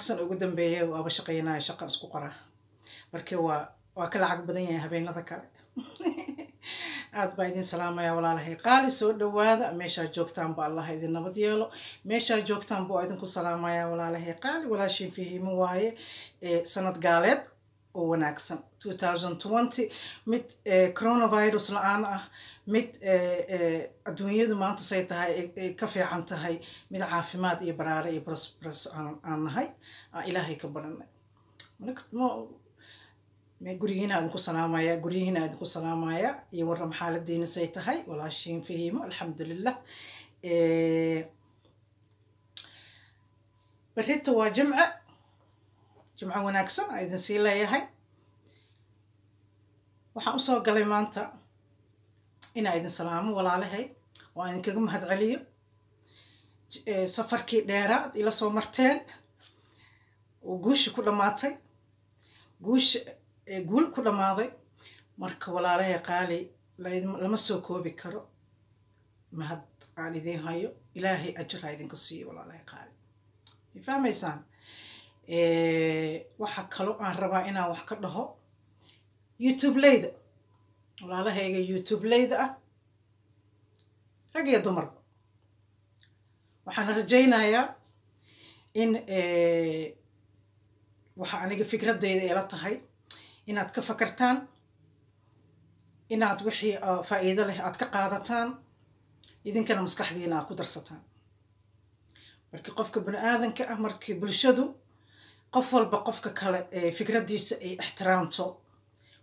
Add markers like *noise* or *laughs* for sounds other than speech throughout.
san ugu dambeeya waaba shaqaynaya shaqa isku qoraa marka waa waa ka lacag badan yahay habeenada kale. *laughs* Aad baa idin salaamaya walaalahay. Qaali soo dhawaada meeshaa joogtaanba allah idin nabad yeelo. Meeshaa joogtaanba waa idinku salaamaya walaalahay. Qaali walaashiin fahiimo waaye sanad gaaleed oo wanaagsan. Mid coronavirus la'aan ah mid adduunyadu maanta say tahay ay ka fiican tahay mid caafimaad iyo baraare iyo brasbras aan nahay ilaahay ka baranay. Gurigiina idinku salaamaya guryihiina idinku salaamaya iyo warram xaaladiina say tahay walaashiin fahiimo alxamdulilah berita waa jimce jimco wanaagsan a idin sii leeyahay. Waxaan u soo galay maanta inaa idin salaamo walaalahay. Aan idinkaga mahad celiyo safarkii dheeraad ila soo marteen. Oo guushi ku dhammaatay guusha guul ku dhammaaday marka walaalahay qaali lama soo koobi karo. Mahad aan idiin hayo. Ilaahay ajirha idinka siiyo walaalahay qaali. Ma fahmaysaan? Waxa kaloo aan rabaa inaan wax ka dhaho. Youtube leyda walaalahayga youtube leyda ah. Rag iyo dumarba waxaan rajaynayaa in waxa aniga fikradeyda eela tahay inaad ka fakartaan inaad wixii faa'iido leh aad ka qaadataan idinkana maskaxdiina aad ku darsataan. Markii qofka bani aadanka ah markii bulshadu qof walba qofka kale fikraddiisa ay ixtiraamto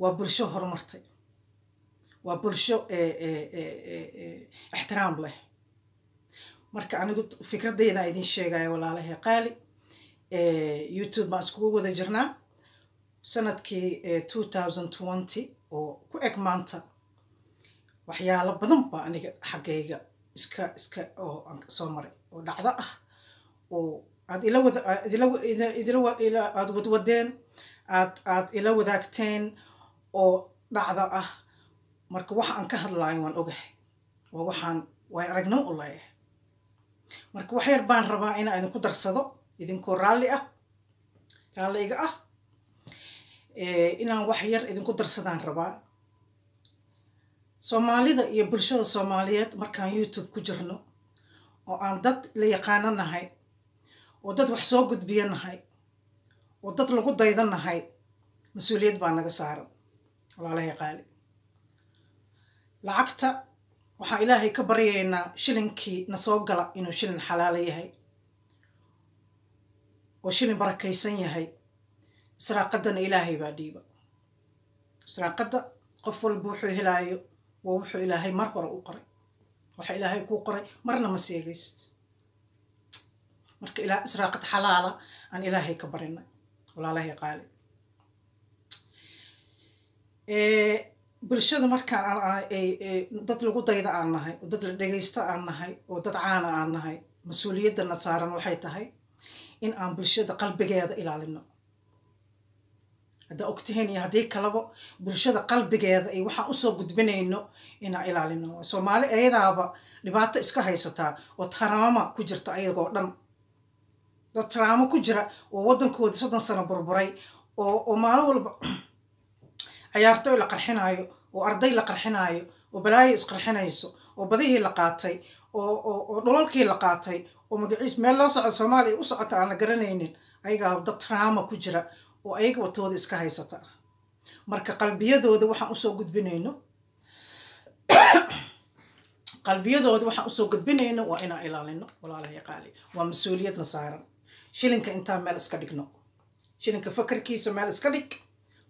waa bulsho horumartay waa bulsho ixtiraam leh. Marka anigu fikradeyna idin sheegaya walaalahay qaali youtube baan iskugu wada jirnaa. Sanadkii two thousand twenty oo ku eg maanta waxyaalo badan baa aniga xaggayga iska iska oo soo maray oo dhacdo ah oo aad ila wadwadeen aad aad ila wadaagteen oo dhacdo ah marka waxa aan ka hadlaayo waan ogahay. Waa waxaan way aragnimo u leeyahay. Marka wax yar baan rabaa inaa idinku darsado idinkoo raalli ah raalliga ah inaan wax yar idinku darsadaan rabaa. Soomaalida iyo bulshada soomaaliyeed markaan youtube ku jirno oo aan dad la yaqaano nahay oo dad wax soo gudbiya nahay oo dad lagu dayda nahay mas'uuliyad baa naga saaran. Walaalahay qaali lacagta waxaan ilaahay ka baryaynaa shilinkii na soo gala inuu shilin xalaalo yahay. Oo shilin barakaysan yahay. Israaqadana ilaahay baa dhiiba. Israaqadda qof walba wuxuu helaayo waa wuxuu ilaahay mar hore u qoray. Waxa ilaahay kuu qoray marna ma seegayst marka israaqad xalaala aan ilaahay ka barinay walaalahay qaali bulshada markaan dad lagu dayda aan nahay oo dad la dhegaysto aan nahay oo dad caana aan nahay mas'uuliyadana saaran waxay tahay in aan bulshada qalbigeeda ilaalino. Haddaa ogtihiin iyo haddii kalaba bulshada qalbigeeda iyo waxaan u soo gudbinayno inaan ilaalino. Soomaali ayadaaba dhibaato iska haysataa oo taraama ku jirta ayagoo dhan. Dad taraamo ku jira oo waddankoodii soddon sano burburay oo maalin walba cayaartooy la qarxinaayo oo arday la qarxinaayo oo balaayo isqarxinayso oo badihii la qaatay oo dholalkii la qaatay oo magaciis meel loo socdo soomaaliya u socota aan la garanaynin ayagaa dad taraama ku jira oo ayaga watooda iska haysata. Marka qalbiyadooda waxaan u soo gudbinayno qalbiyadooda waxaan u soo gudbinayno waa inaan ilaalino walaalahay qaali waa mas'uuliyadna saaran. Shilinka intaan meel iska dhigno. Shilinka fakarkiisa meel iska dhig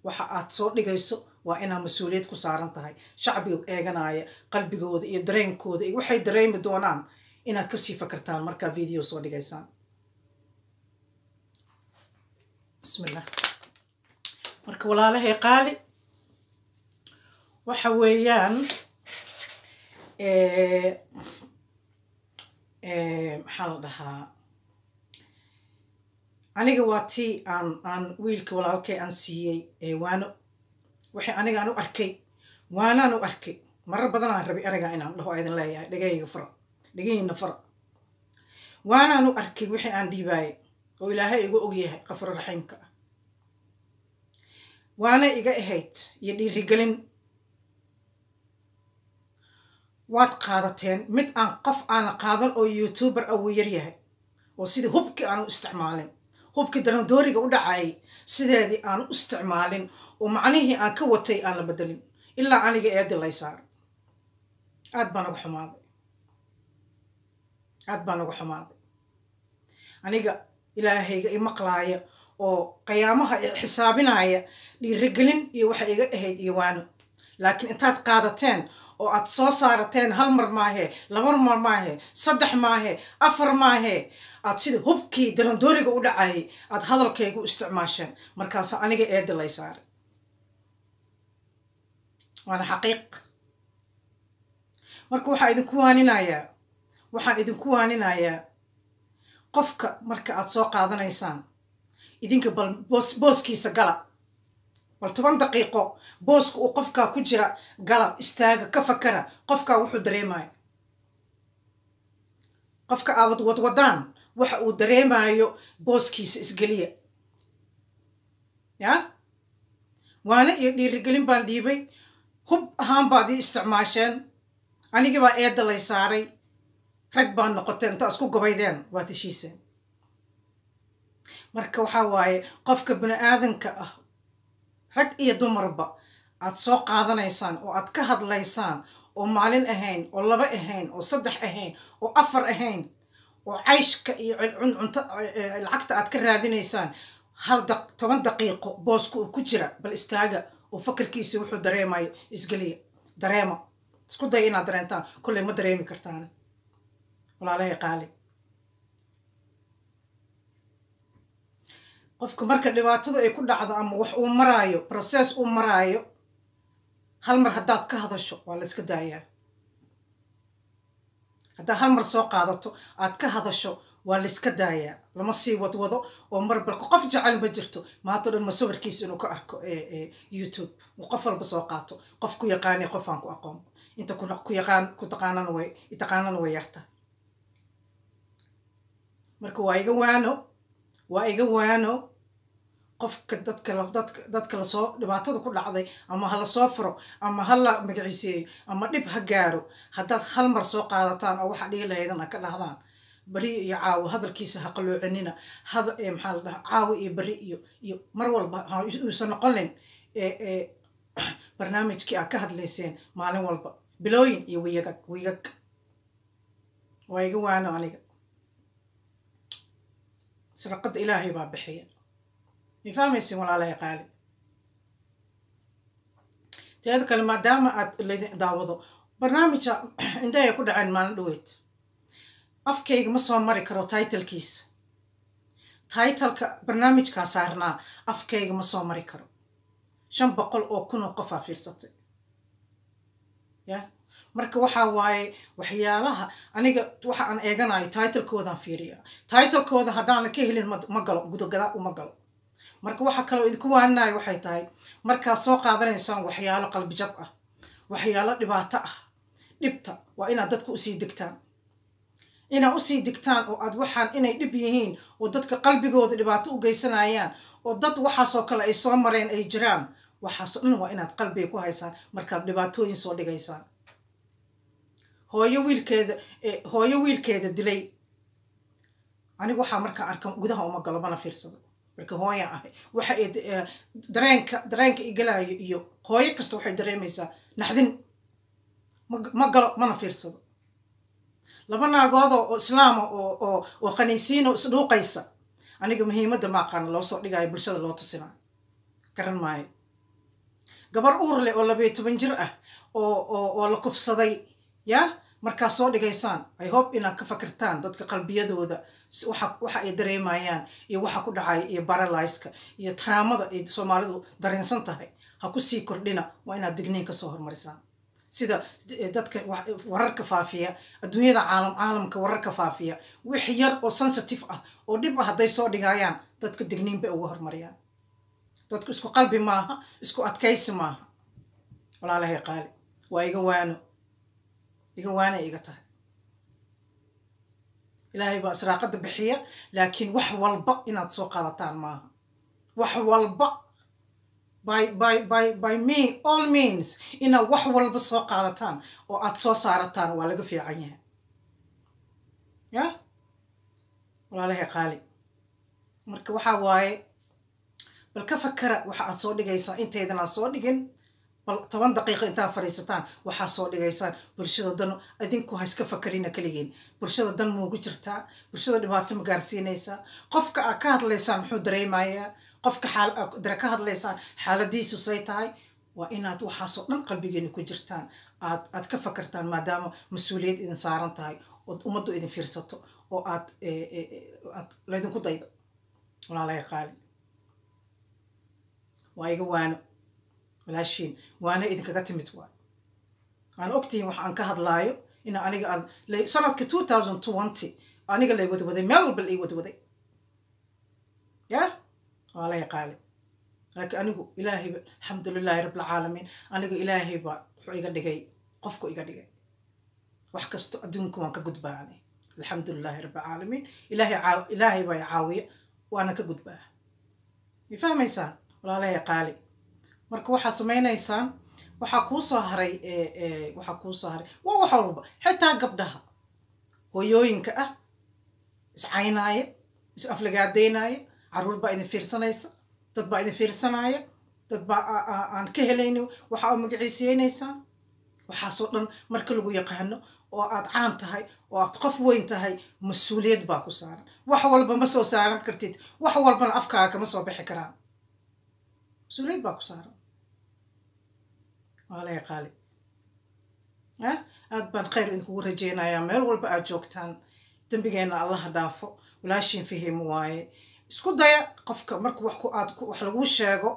waxa aad soo dhigayso waa inaa mas'uuliyad ku saaran tahay. Shacbiga eeganaya qalbigooda iyo dareenkooda iyo waxay dareemi doonaan inaad ka sii fakartaan markaa video soo dhigaysaan. Bismillah. Marka walaalahay qaali waxa weeyaan maxaa la dhahaa aniga waa tii aan aan wiilka walaalkay aan siiyey waano. Waxay anigaan u arkay waanaan u arkay. Marar badan aan rabay ereygaa inaan dhaho idin leeyahay. Dhegayga fara dhegayna fara waanaan u arkay wixii aan dhiibaayay oo ilaahay igu ogyahay qafuro raxiimka ah. Waana iga ahayd iyo dhiirigelin. Waad qaadateen mid aan qof aana qaadan oo youtuber ah wuu yar yahay oo sidii hubkii aanu isticmaalin hubkii darandooriga u dhacayay sideedii aanu u isticmaalin oo macnihii aan ka watay aan la bedelin ilaa aniga eedi lay saaro aad baan uga xumaaday. Aad baan uga xumaaday. Aniga ilaahayga i maqlaaya oo qiyaamaha xisaabinaya dhiirigelin iyo waxay iga ahayd iyo waano laakiin intaad qaadateen oo aad soo saarateen hal mar maahee laba mar maahee saddex maahee afar maahee aad sida hubkii darandooriga u dhacayay aad hadalkaygu isticmaasheen. Markaasa aniga eedi lay saaray waana xaqiiq. Marka waxaa idinku waaninayaa waxaan idinku waaninayaa qofka marka aad soo qaadanaysaan idinka bal boos booskiisa gala bal toban daqiiqo booska uu qofkaa ku jira gala istaaga ka fakara qofkaa wuxuu dareemayo. Qofka aad wadwadaan waxa uu dareemayo booskiisa isgeliya. Yaa waana iyo dhiirigelin baan dhiibay. Hub ahaan baad ii isticmaasheen. Anigii baa eedda lay saaray. Rag baan noqoteen intaa isku gobaydeen waad heshiiseen. Marka waxaa waaye qofka bini aadanka ah rag iyo dumarba. Aad soo qaadanaysaan oo aad ka hadlaysaan oo maalin ahayn oo laba ahayn oo saddex ahayn oo afar ahayn oo cayshka iyo cunto lacagta aad ka raadinaysaan hal toban daqiiqo booska uu ku jira bal istaaga oo fakarkiisa wuxuu dareemayo isgeliya. Dareema. Isku daya inaad dareentaan kolley ma dareemi kartaan. Walaalahay qaali qofka marka dhibaatada ay ku dhacdo ama wax uu maraayo process uu maraayo hal mar haddaad ka hadasho waa la daayaa. Haddaad hal mar soo qaadato aad ka hadasho waa la iska daayaa. Lama sii wadwado oo mar balka qof jecel ma jirto. Maanta dhan ma sawirkiisa inuu ka arko youtube. Uu qof walba soo qaato. Qof ku yaqaanay qof aan ku aqoon. Inta ku way taqaanana way yarta. Marka waa iga waano waa iga waano qofka dadka dadka la soo dhibaatada ku dhacday ama ha la soo furo ama ha la magaciiseeyo ama dhib ha gaaro haddaad hal mar soo qaadataan oo waxa dhihi lahaydan ha ka dhahdaan beri iyo caawo hadalkiisa ha qaloocinina hada maxaa la dhahaa caawo iyo beri iyo iyo mar walba uusan noqonin *clears throat* barnaamijkii aad ka hadlayseen maalin walba. Bilooyin iyo wiyagag wiyag waa iga waano aniga sadaqada ilaahay baa bixiya may fahmaysin walaalahay qaali teeda kale maadaama aad laydin daawado barnaamija indhahay ku dhaceen maalin dhaweyd afkayga ma soo mari karo taitalkiisa taitalka barnaamijkaa saarnaa afkayga ma soo mari karo shan boqol oo kun oo qofaa fiirsatay ya marka waxaa waaye waxyaalaha aniga waxa aan eeganayo taitalkoodaan fiiriya. Taitalkooda haddaana ka helin ma galo gudogada uma galo. Marka waxaa kaloo idinku waaninayo waxay tahay markaad soo qaadanaysaan waxyaalo qalbijab ah waxyaalo dhibaato ah dhibta waa inaad dadka u sii degtaan inaad u sii digtaan oo aad waxaan inay dhib yihiin oo dadka qalbigooda dhibaato u geysanayaan oo dad waxaasoo kale ay soo mareen ay jiraan waxaasoo dhan waa inaad qalbiga ku haysaan markaad dhibaatooyin soo dhigaysaan hooyo wiilkeeda hooyo wiilkeeda dilay. Anigu waxaa markaa arka gudaha uma galo mana fiirsado. Marka hooyan ahay waxa dareenka dareenka igalaayo iyo hooyo kasta waxay dareemaysaa naxdin. Ma galo mana fiirsado. Laba naagoodoo oo islaama oo oo oo isdhuuqaysa aniga muhiimadda ma aqaana loo soo dhigaayo bulshada loo tusinaayo garan maayo. Gabar uur leh oo labayo toban jir ah oo oo oo la kufsaday yaa markaa soo dhigaysaan. I hope inaad ka fakirtaan dadka qalbiyadooda waxa ay dareemayaan iyo waxa ku dhacaya iyo baralaiska iyo traamada ay soomaalidu dareensan tahay. Ha ku sii kordhina waa inaad digniin ka soo hormarisaan. Sida dadka wararka faafiya adduunyada caalam caalamka wararka faafiya wix yar oo sensitive ah oo dhib ah hadday soo dhigayaan dadka digniin bay uga hormariyaan. Dadku isku qalbi maaha isku adkaysi maaha. Walaalahay qaali waa iga waano iga waana iga tahay. Ilaahay baa israaqada bixiya laakiin wax walba inaad soo qaadataan maaha. Wax walba. By me all means inaad wax walba soo qaadataan oo aad soo saarataan waa laga fiican yahay. Ya? Walaalahay qaali. Marka waxaa waaye bal ka fakara waxa aad soo dhigaysaa intaydan aad soo dhigin bal toban daqiiqo intaad fadhiisataan waxaa soo dhigaysaan bulshada dan idinku ha iska fakarina keligiin bulshada dan muugu jirtaa bulshada dhibaato ma gaarsiinaysaa qofka aad ka hadlaysaan muxuu dareemayaa? Qofka xaaldare ka hadlaysaan xaaladiisu say tahay? Waa inaad waxaasoo dhan qalbigeena ku jirtaan. Aad aad ka fakartaan maadaama mas'uuliyad idin saaran tahay ood ummaddu idin fiirsato oo aad aad laydinku daydo. Walaalahay qaali. Waa iga waano walaashiin waana idinkaga timid waay. Waan ogtihiin wax aan ka hadlaayo ina aniga aan sanadka two thousand twenty aniga lay wadwaday meel walba lay wadwaday ya? Waa la yaqaali laakiin anigu ilaahayba alxamdulilaahi rabbilcaalamiin aniga ilaahayba wuxuu iga dhigay qofku iga dhigay. Wax kasto adduunka waan ka gudbaa ani alxamdulilaahi rabbilcaalamiin ilaahay ilaahay baa caawiya waana ka gudbaa. Ma fahmaysaan? Walaalahay qaali marka waxaa samaynaysaan waxaa kuu soo haray waxaa kuu soo haray. Waa wax walba. Xitaa gabdhaha. Hooyooyinka ah. Iscaynaaya is aflagaadaynaya carruur baa idin fiirsanaysa. Dad baa idin fiirsanaya. Dad baa aan ka helayni waxa u magaciisiyeynaysaa waxaasoo dhan marka lagu yaqaano oo aad caan tahay oo aad qof weyn tahay mas'uuliyad baa ku saaran. Wax walba ma soo saaran kartid. Wax walbana afkaaga kama soo bixi karaan mas'uuliyad baa ku saaran waa la yaqaali ah aad baan khayr idinkugu rajeynayaa meel walba aad joogtaan dembigeenna allaha dhaafo walaashiin fahim waaye isku daya qofka marka wax ku aad wax laguu sheego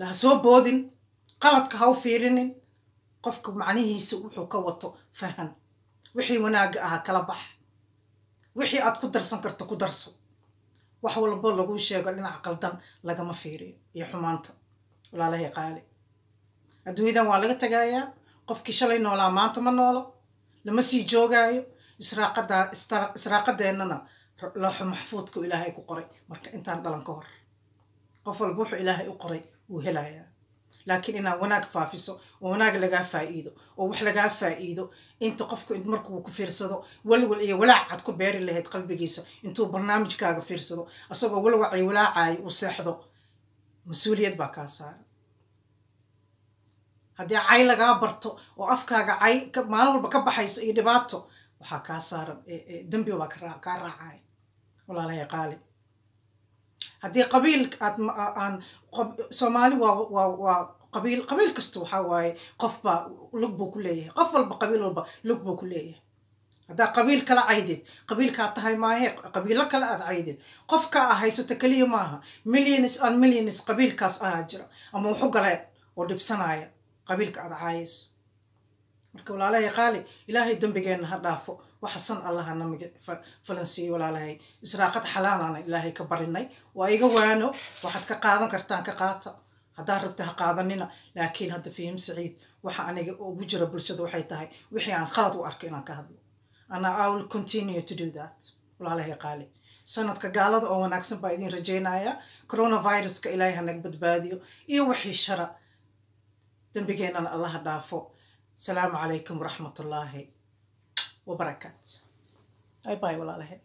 la soo boodin qaladka ha fiirinin qofka macnihiisa wuxuu ka wato fahan wixii wanaagga ahaa kala bax wixii aad ku darsan karto ku darso wax walbo laguu sheego dhinaca qaldan lagama fiiriyo iyo xumaanta walaalahay qaali adduunyadan waa laga tagayaa qofkii shalay noolaa maanta ma noolo lama sii joogaayo israaqadeennana looxo maxfuudku ilaahay ku qoray. Marka intaan dhalan ka hor qof walba wuxuu ilaahay u qoray wuu helayaa. Laakiin inaad wanaag faafiso oo wanaag lagaa faa'iido oo wax lagaa faa'iido inta qofku markuu ku fiirsado walwal iyo walaac aad ku beeri lahayd qalbigiisa intuu barnaamijkaaga fiirsado asagoo walwacay walaacayo uu seexdo mas'uuliyad baa kaa saaran haddii cay lagaa barto oo afkaaga cay maalin walba ka baxayso iyo dhibaato waxaa kaa saaran dembi baa kaa raacay. Walaalahay qaali. Haddii qabiil aad aan soomaali waa waa waa qabiil qabiil kasta waxaa waaye qofbaa lug buu ku leeyahay. Qof walba qabiil walba lug buu ku leeyahay. Haddaa qabiil kala caydid qabiilkaa tahay maahe qabiilo kale aad caydid qofka a haysato keliya maaha millions an millions qabiilkaas ahaa jira ama waxu galeen oo dhibsanaya qabiilka aad caayayso marka walaalahay qaali ilaahay dembigeenna ha dhaafo. Waxa san allaha namiga falansiiyo walaalahay. Israaqad xalaalaana ilaahay ka barinay. Waa iga waano. Waxaad ka qaadan kartaan ka qaata. Haddaad rabta ha qaadanina laakiin hadda fihim saciid waxa aniga ugu jira bulshada waxay tahay. Wixii aan khalad u arko inaan ka hadlo. Ana i will continue to do that. Walaalahay qaali sanadka gaalada oo wanaagsan baa idin rajeynaya coronaviruska ilaahay hanaga badbaadiyo. Iyo wixii shara dembigeenana allaha dhaafo. Asalaamu calaykum waraxmat ullaahi wabarakaat bay bay walaalahe